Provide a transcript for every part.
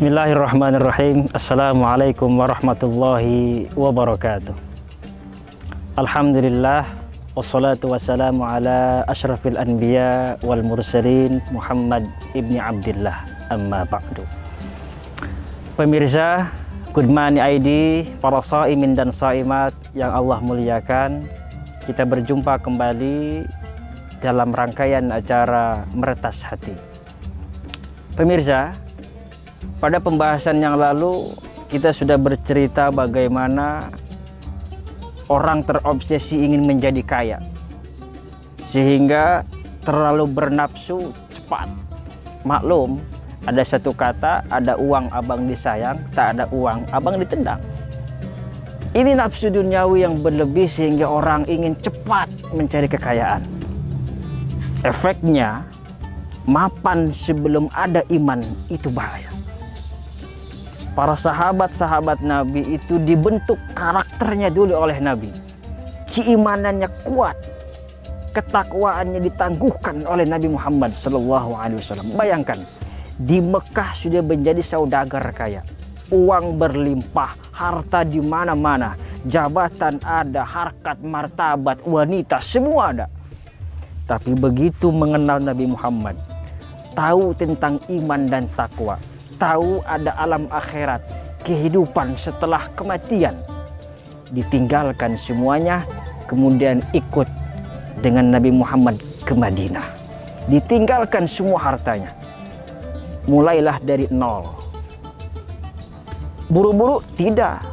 Bismillahirrahmanirrahim. Assalamualaikum warahmatullahi wabarakatuh. Alhamdulillah wassalatu wassalamu ala asyrafil anbiya wal mursalin Muhammad ibni Abdullah amma ba'du. Pemirsa Good Money ID, para saimin dan saimat yang Allah muliakan, kita berjumpa kembali dalam rangkaian acara Meretas Hati. Pemirsa, pada pembahasan yang lalu kita sudah bercerita bagaimana orang terobsesi ingin menjadi kaya sehingga terlalu bernafsu cepat. Maklum, ada satu kata, ada uang abang disayang, tak ada uang abang ditendang. Ini nafsu duniawi yang berlebih sehingga orang ingin cepat mencari kekayaan. Efeknya, mapan sebelum ada iman itu bahaya para sahabat-sahabat Nabi itu dibentuk karakternya dulu oleh Nabi. Keimanannya kuat, ketakwaannya ditangguhkan oleh Nabi Muhammad Wasallam. Bayangkan, di Mekah sudah menjadi saudagar kaya, uang berlimpah, harta di mana-mana, jabatan ada, harkat, martabat, wanita, semua ada. Tapi begitu mengenal Nabi Muhammad, tahu tentang iman dan takwa, tahu ada alam akhirat, kehidupan setelah kematian. Ditinggalkan semuanya, kemudian ikut dengan Nabi Muhammad ke Madinah. Ditinggalkan semua hartanya. Mulailah dari nol. Buru-buru tidak.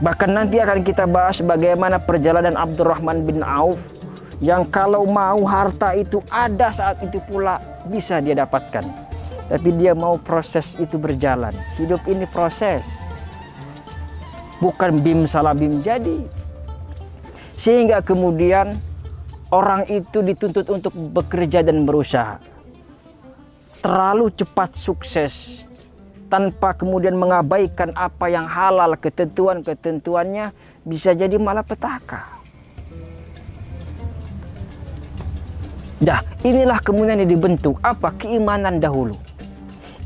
Bahkan nanti akan kita bahas bagaimana perjalanan Abdurrahman bin Auf yang kalau mau harta itu ada saat itu pula bisa dia dapatkan tapi dia mau proses itu berjalan. Hidup ini proses. Bukan bim salah bim jadi. Sehingga kemudian orang itu dituntut untuk bekerja dan berusaha. Terlalu cepat sukses tanpa kemudian mengabaikan apa yang halal ketentuan-ketentuannya bisa jadi malah petaka. Dah, inilah kemudian yang dibentuk apa keimanan dahulu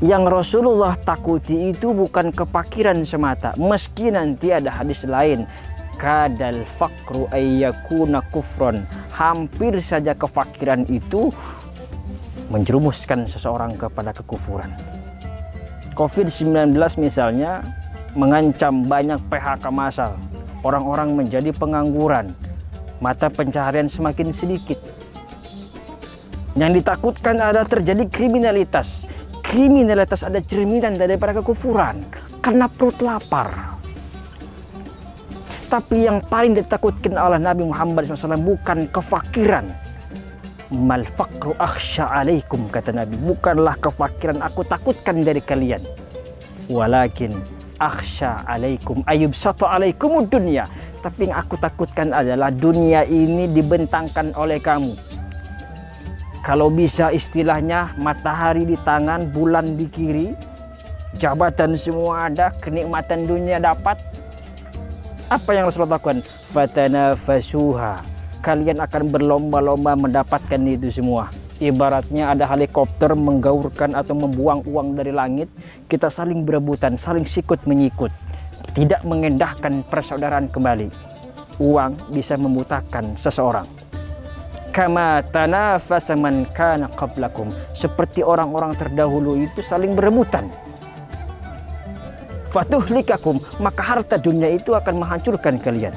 yang Rasulullah takuti itu bukan kepakiran semata meski nanti ada hadis lain. Kadal fakru ayyakuna kufron. Hampir saja kefakiran itu menjerumuskan seseorang kepada kekufuran. COVID-19 misalnya mengancam banyak PHK massal. Orang-orang menjadi pengangguran. Mata pencaharian semakin sedikit. Yang ditakutkan adalah terjadi kriminalitas kriminalitas ada cerminan daripada kekufuran karena perut lapar. Tapi yang paling ditakutkan oleh Nabi Muhammad SAW bukan kefakiran. Mal fakru akhsha alaikum kata Nabi. Bukanlah kefakiran aku takutkan dari kalian. Walakin akhsha alaikum ayub satu alaikum dunia. Tapi yang aku takutkan adalah dunia ini dibentangkan oleh kamu kalau bisa istilahnya matahari di tangan, bulan di kiri, jabatan semua ada, kenikmatan dunia dapat. Apa yang Rasulullah lakukan? Fatana fasuha. Kalian akan berlomba-lomba mendapatkan itu semua. Ibaratnya ada helikopter menggaurkan atau membuang uang dari langit. Kita saling berebutan, saling sikut menyikut. Tidak mengendahkan persaudaraan kembali. Uang bisa membutakan seseorang kama tanafasa man kana qablakum. Seperti orang-orang terdahulu itu saling berebutan. Fatuhlikakum maka harta dunia itu akan menghancurkan kalian.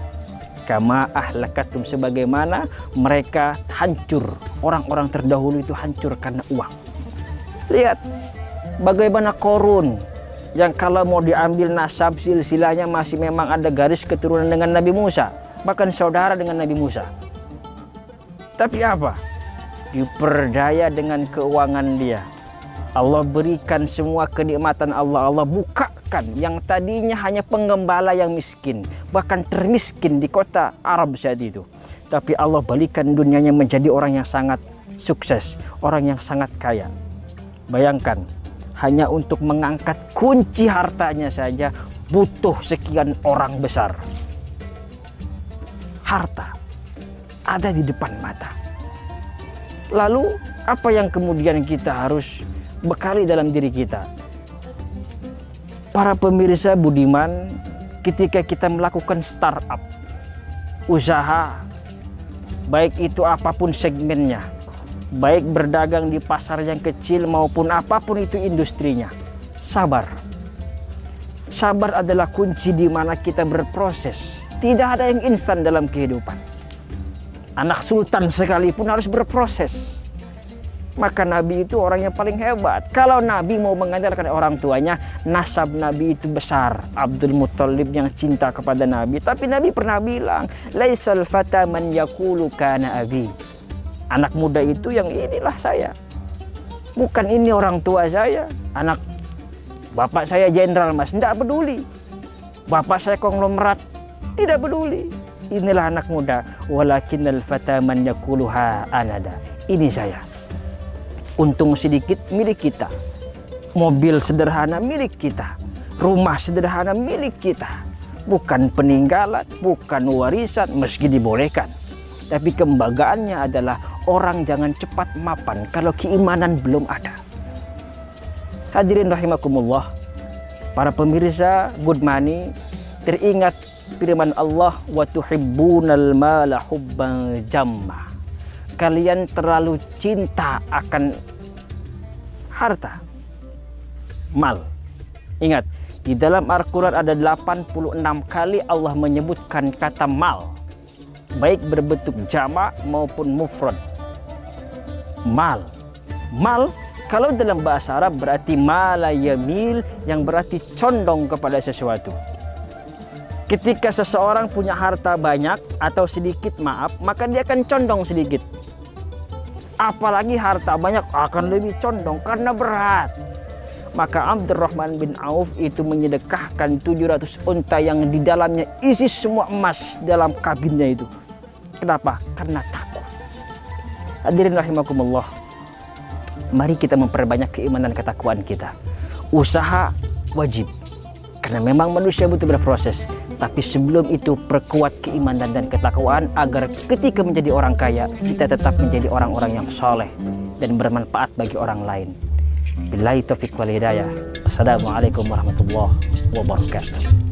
Kama ahlakatum sebagaimana mereka hancur. Orang-orang terdahulu itu hancur karena uang. Lihat bagaimana korun yang kalau mau diambil nasab silsilahnya masih memang ada garis keturunan dengan Nabi Musa. Bahkan saudara dengan Nabi Musa tapi apa? Diperdaya dengan keuangan dia. Allah berikan semua kenikmatan Allah. Allah bukakan yang tadinya hanya penggembala yang miskin. Bahkan termiskin di kota Arab saat itu. Tapi Allah balikan dunianya menjadi orang yang sangat sukses. Orang yang sangat kaya. Bayangkan, hanya untuk mengangkat kunci hartanya saja butuh sekian orang besar. Harta ada di depan mata. Lalu apa yang kemudian kita harus bekali dalam diri kita? Para pemirsa Budiman, ketika kita melakukan startup, usaha, baik itu apa pun segmennya, baik berdagang di pasar yang kecil maupun apa pun itu industrinya, sabar. Sabar adalah kunci di mana kita berproses. Tidak ada yang instan dalam kehidupan. Anak sultan sekalipun harus berproses. Maka Nabi itu orang yang paling hebat. Kalau Nabi mau mengajarkan orang tuanya, nasab Nabi itu besar. Abdul Muttalib yang cinta kepada Nabi. Tapi Nabi pernah bilang, Laisal fata man yakulu kana abi. Anak muda itu yang inilah saya. Bukan ini orang tua saya. Anak bapak saya jenderal mas, tidak peduli. Bapak saya konglomerat, tidak peduli. Inilah anak muda. Walakin al-fata man yakuluha anada. Ini saya untung sedikit milik kita. Mobil sederhana milik kita. Rumah sederhana milik kita. Bukan peninggalan, bukan warisan meski dibolehkan. Tapi kebanggaannya adalah orang jangan cepat mapan kalau keimanan belum ada. Hadirin rahimakumullah. Para pemirsa Good Money teringat firman Allah wa tuhibbunal mala hubban jamma kalian terlalu cinta akan harta, mal. Ingat, di dalam Al-Quran ada 86 kali Allah menyebutkan kata mal. Baik berbentuk jama maupun mufrad. Mal. Mal kalau dalam bahasa Arab berarti mala yamil yang berarti condong kepada sesuatu. Ketika seseorang punya harta banyak atau sedikit maaf, maka dia akan condong sedikit apalagi harta banyak akan lebih condong karena berat. Maka Abdurrahman bin Auf itu menyedekahkan 700 unta yang di dalamnya isi semua emas dalam kabinnya itu. Kenapa? Karena takut. Hadirin rahimakumullah. Mari kita memperbanyak keimanan ketakwaan kita. Usaha wajib. Karena memang manusia butuh berproses. Tapi sebelum itu perkuat keimanan dan ketakwaan agar ketika menjadi orang kaya kita tetap menjadi orang-orang yang soleh dan bermanfaat bagi orang lain. Bila taufiq wal hidayah. Assalamualaikum warahmatullahi wabarakatuh.